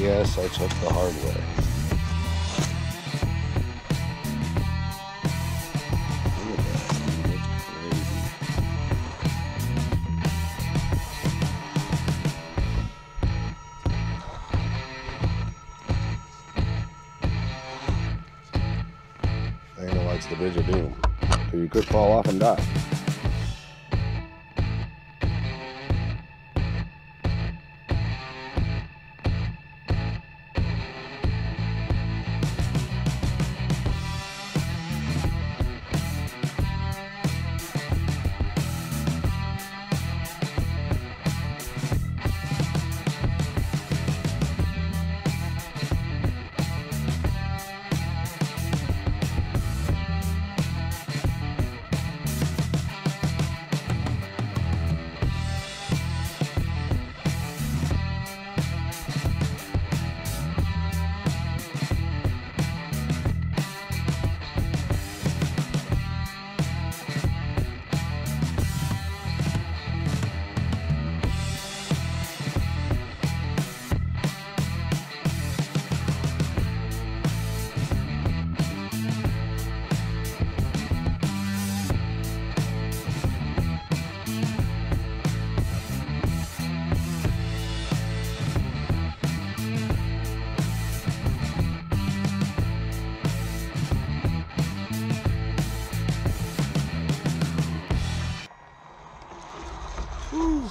Yes, I took the hard way. Thing that likes the bridge of doom. So you could fall off and die. Ooh.